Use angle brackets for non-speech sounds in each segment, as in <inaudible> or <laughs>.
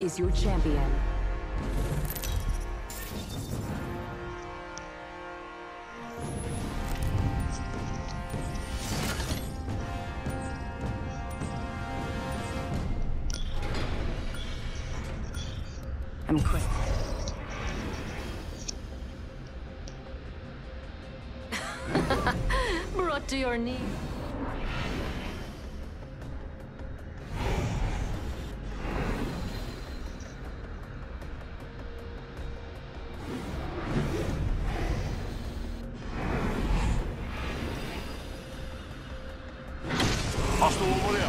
is your champion. I'm quick. <laughs> Brought to your knees. There.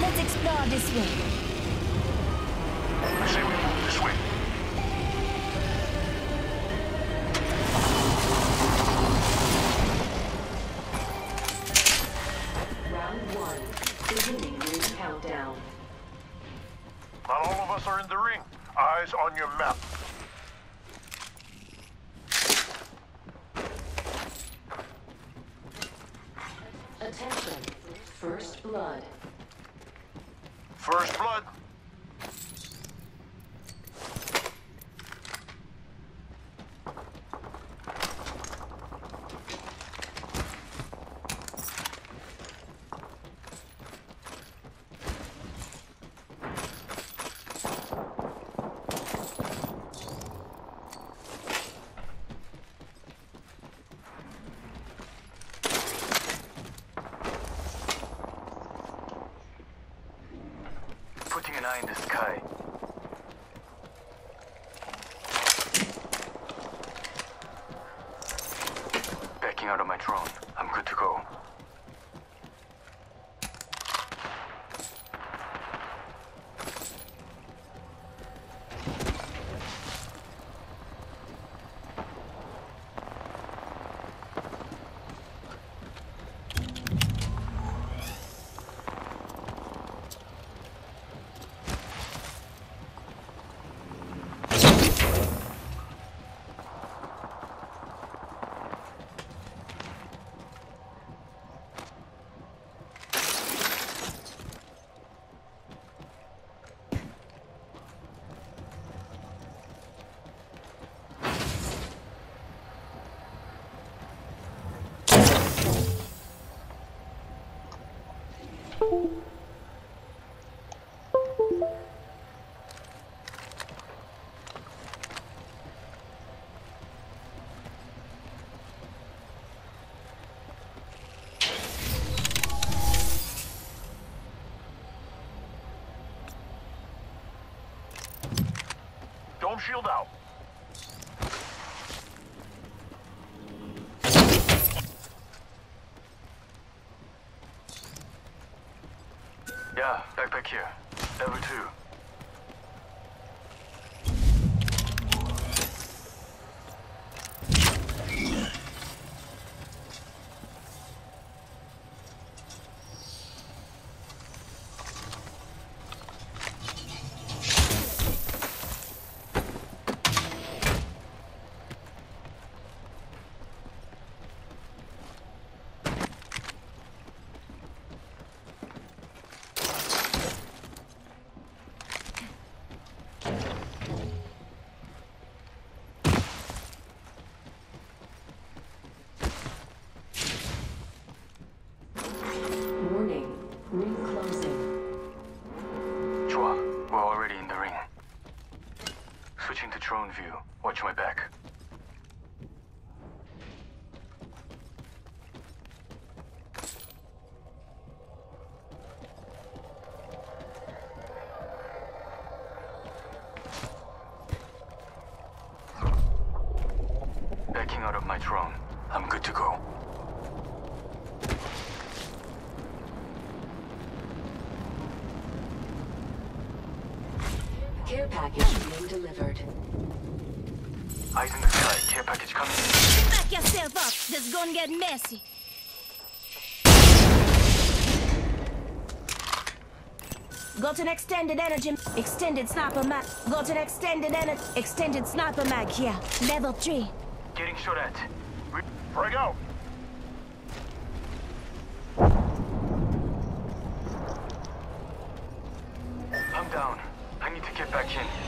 Let's explore this way. Putting an eye in the sky. Backing out of my drone. I'm good to go. Dome shield out. Drone view. Watch my back. Got an extended energy, extended sniper mag. Got an extended energy, extended sniper mag here. Level three. Getting shot at. Break out. I'm down. I need to get back in.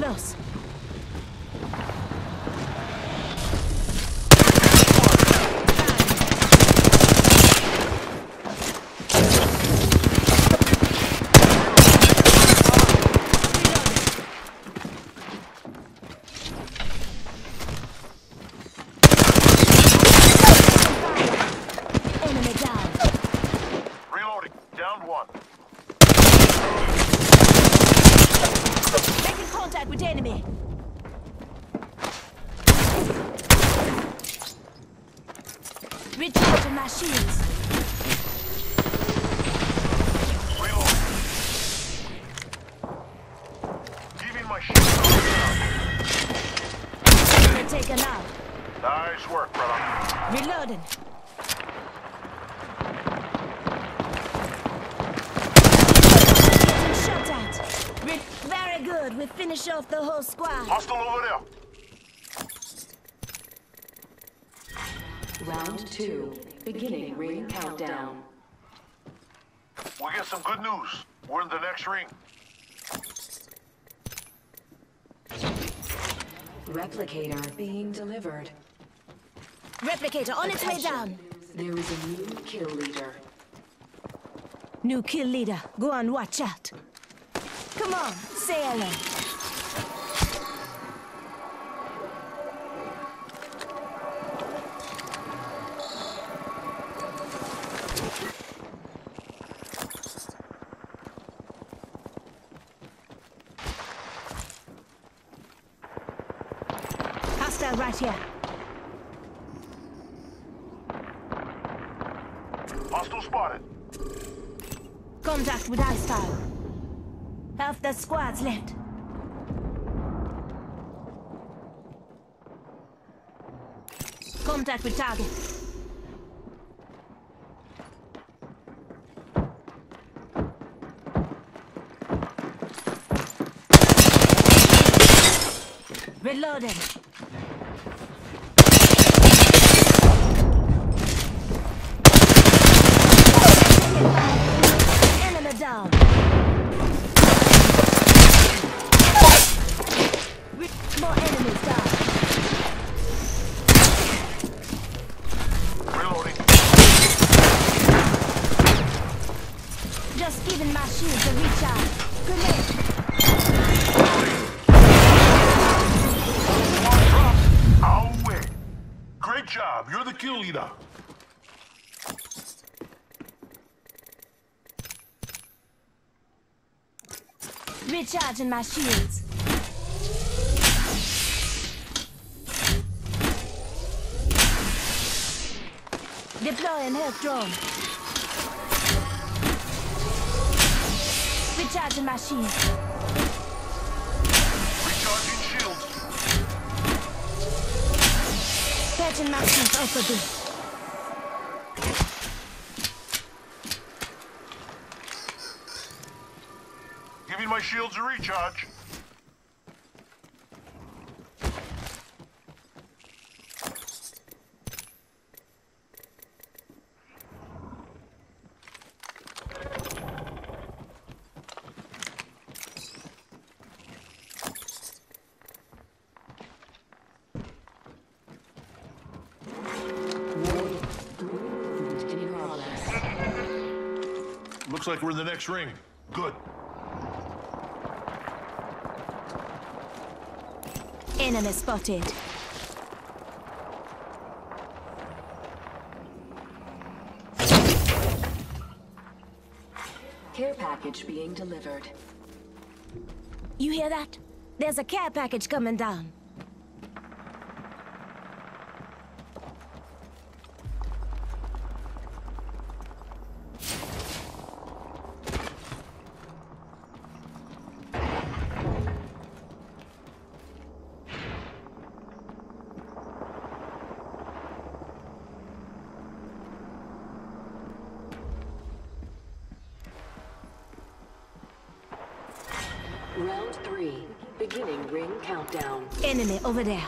close. Enemy down. Reloading. Down one. Making contact with enemy. Recharging my shields. Reloading. Giving my shield. They're taken out. Nice work, brother. Reloading. Getting shot at. Re- very good. We finish off the whole squad. Hostile over there. Round two. Beginning ring countdown. We get some good news. We're in the next ring. Replicator being delivered. Replicator on its way down. There is a new kill leader. New kill leader. Go on, watch out. Come on, say hello. Hostile right here. Hostile spotted. Contact with hostile. Half the squad's left. Contact with target. Reloading. Recharging my shields. Deploying health drone. Recharging my shields. Recharging shields. Patching my shields up a bit. my shields a recharge. Looks like we're in the next ring. Enemy spotted. Care package being delivered. You hear that? There's a care package coming down. Round three. Beginning ring countdown. Enemy over there.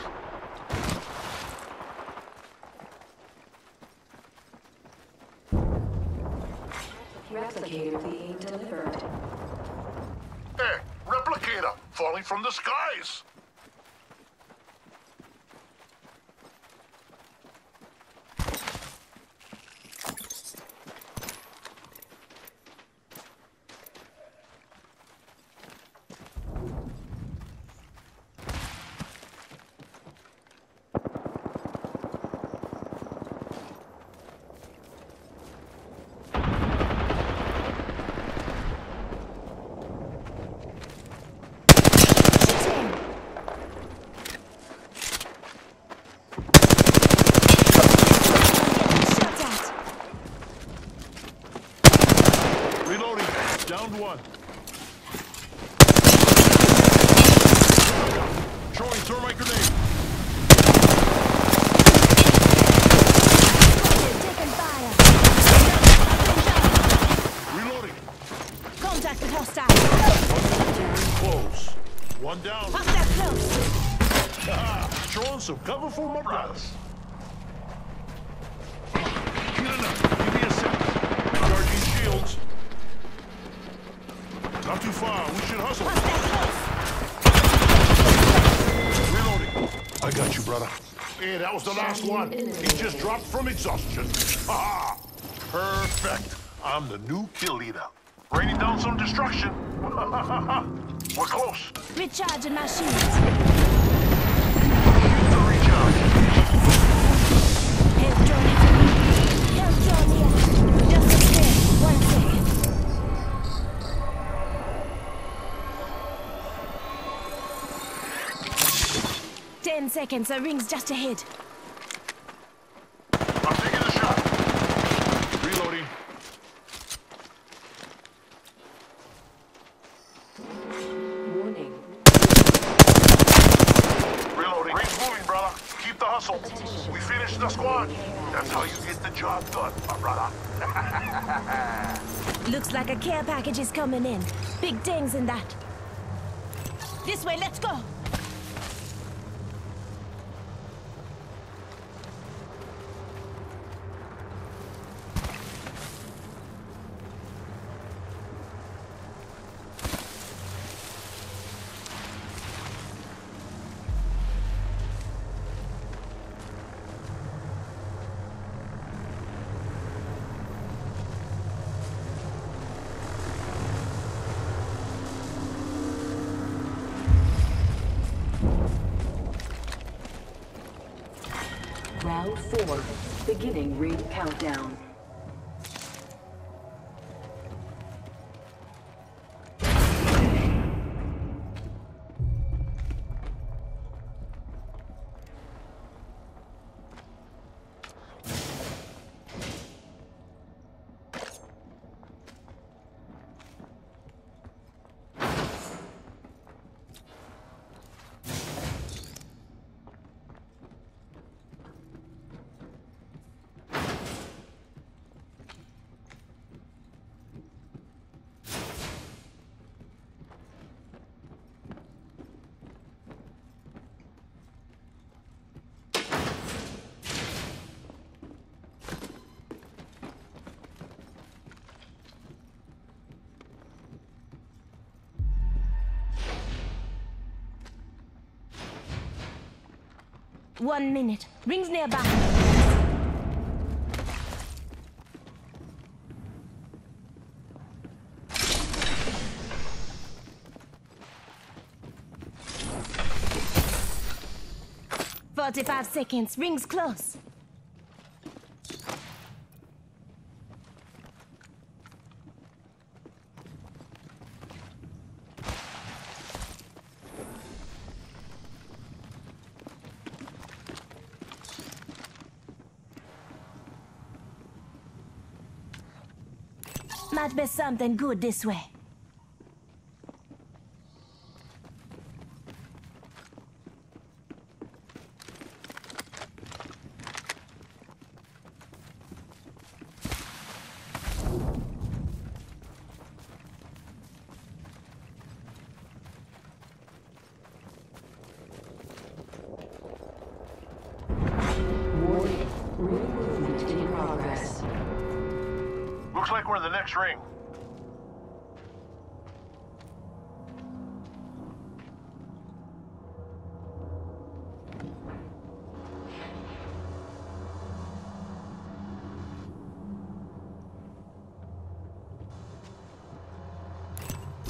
Replicator being delivered. Hey, replicator, falling from the skies. Shoot him. Shot at. Reloading. Downed one. Throwing thermite grenade. Taking fire. Reloading. Contact with hostile. Close. One down. Hostile close. Ah, throwing some cover for my brothers. Get enough. Give me a sec. Charging shields. Not too far. We should hustle. Hostile close. Reloading. I got you, brother. Hey, that was the last one. He just dropped from exhaustion. Ha! Perfect. I'm the new kill leader. Raining down some destruction. <laughs> We're close. Recharging my shields. The recharge. Health drone here. Health drone here. Just a spare. One second. Ten seconds. The ring's just ahead. I'm taking the shot. Reloading. Warning. Reloading. Ring's moving, brother. Keep the hustle. We finished the squad. That's how you get the job done, my brother. Looks like a care package is coming in. Big dings in that. This way, let's go. Beginning ring countdown. One minute. Rings nearby. Forty-five seconds. Rings close. Might be something good this way. Ring.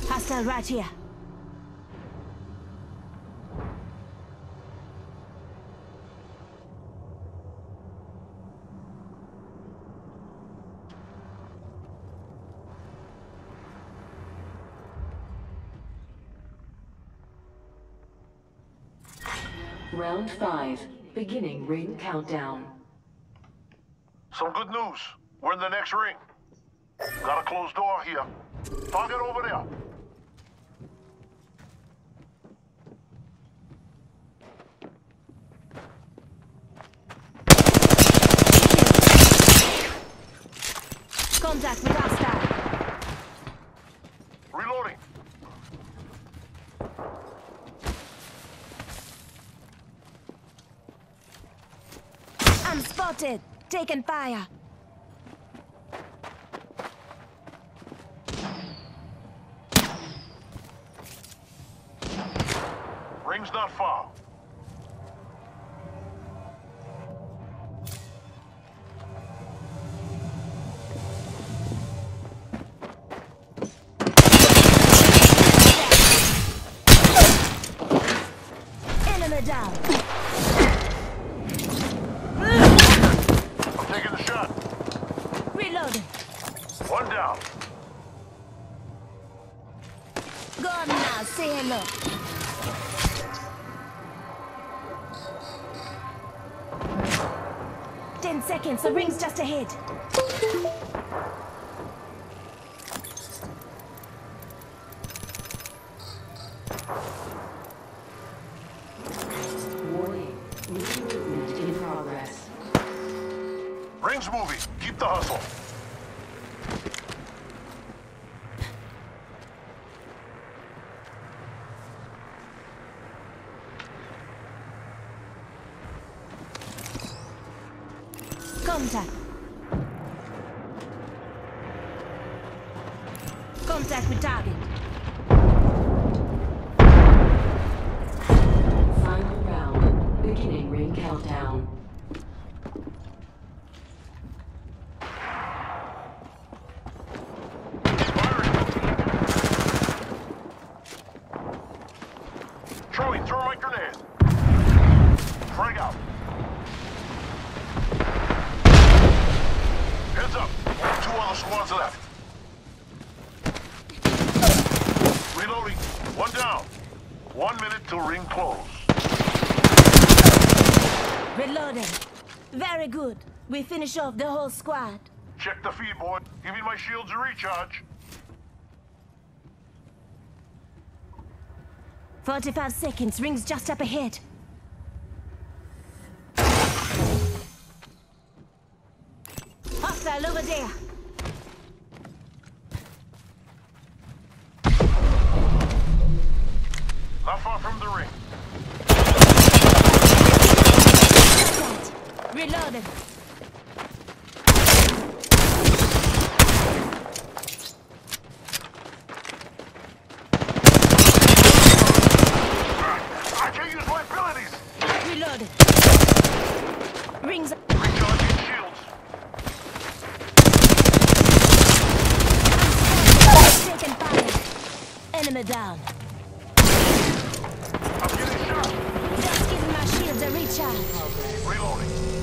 Hostile right here. Round 5. Beginning ring countdown. Some good news. We're in the next ring. Got a closed door here. Target over there. Contact with hostile. Reloading. Spotted. Taking fire. Ring's not far. Ring's moving. Keep the hustle. Contact. Contact with target. Final round. Beginning ring countdown. Firing. Throwing thermite grenade. Frag out. Heads up. Only two other squads left. Reloading. One down. One minute till ring close. Very good. We finish off the whole squad. Check the feed board. Give me my shields a recharge. 45 seconds. Rings just up ahead. Hostile over there. Not far from the ring. Contact. Reloading. I can't use my abilities. Reloading. Rings. Recharging shields. Taking fire. Enemy down. I'm getting shot. Just giving my shields a recharge. Reloading.